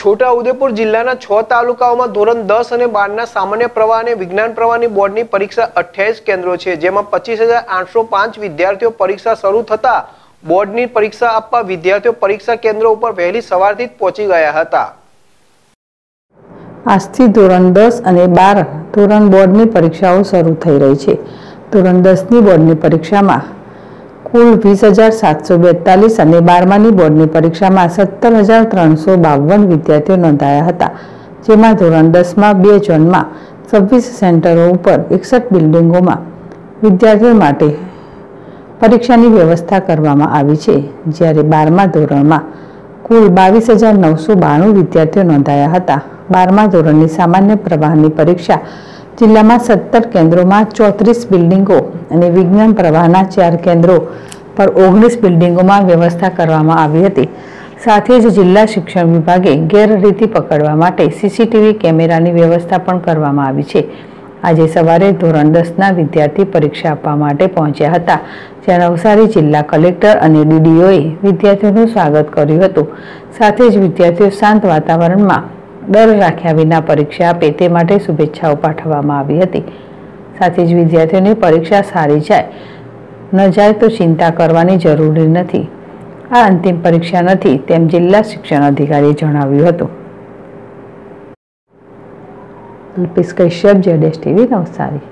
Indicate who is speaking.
Speaker 1: છોટાઉદેપુર જિલ્લાના છ તાલુકાઓમાં ધોરણ દસ અને બારના સામાન્ય પ્રવાહ અને વિજ્ઞાન પ્રવાહની બોર્ડની પરીક્ષા અઠ્યાવીસ કેન્દ્રો છે, જેમાં પચીસ હજાર આઠસો પાંચ વિદ્યાર્થીઓ પરીક્ષા શરૂ થતા બોર્ડની પરીક્ષા આપવા વિદ્યાર્થીઓ પરીક્ષા કેન્દ્રો ઉપર વહેલી સવારથી જ પહોંચી ગયા હતા.
Speaker 2: આજથી ધોરણ દસ અને બાર ધોરણ બોર્ડની પરીક્ષાઓ શરૂ થઈ રહી છે. ધોરણ દસની બોર્ડની પરીક્ષામાં કુલ વીસ હજાર સાતસો બેતાલીસ અને બારમાની બોર્ડની પરીક્ષામાં સત્તર હજાર ત્રણસો બાવન વિદ્યાર્થીઓ નોંધાયા હતા, જેમાં ધોરણ દસમાં બે ઝોનમાં છવ્વીસ સેન્ટરો ઉપર એકસઠ બિલ્ડિંગોમાં વિદ્યાર્થીઓ માટે પરીક્ષાની વ્યવસ્થા કરવામાં આવી છે, જ્યારે બારમા ધોરણમાં કુલ બાવીસ હજાર નવસો બાણું વિદ્યાર્થીઓ નોંધાયા હતા. બારમા ધોરણની સામાન્ય પ્રવાહની પરીક્ષા જિલ્લામાં સત્તર કેન્દ્રોમાં ચોત્રીસ બિલ્ડિંગો અને વિજ્ઞાન પ્રવાહના ચાર કેન્દ્રો પર ઓગણીસ બિલ્ડિંગોમાં વ્યવસ્થા કરવામાં આવી હતી. સાથે જ જિલ્લા શિક્ષણ વિભાગે ગેરરીતિ પકડવા માટે સીસીટીવી કેમેરાની વ્યવસ્થા પણ કરવામાં આવી છે. આજે સવારે ધોરણ દસના વિદ્યાર્થી પરીક્ષા આપવા માટે પહોંચ્યા હતા, જ્યાં નવસારી જિલ્લા કલેક્ટર અને ડીડીઓએ વિદ્યાર્થીઓનું સ્વાગત કર્યું હતું. સાથે જ વિદ્યાર્થીઓ શાંત વાતાવરણમાં ડર રાખ્યા વિના પરીક્ષા આપે તે માટે શુભેચ્છાઓ પાઠવવામાં આવી હતી. સાથે જ વિદ્યાર્થીઓની પરીક્ષા સારી જાય, ન જાય તો ચિંતા કરવાની જરૂરી નથી. આ અંતિમ પરીક્ષા નથી તેમ જિલ્લા શિક્ષણ અધિકારીએ જણાવ્યું હતું. અલ્પેશ કશ્યપ જેડેશ ટીવી નવસારી.